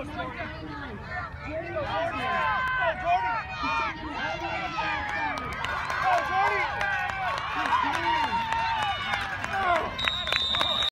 Go,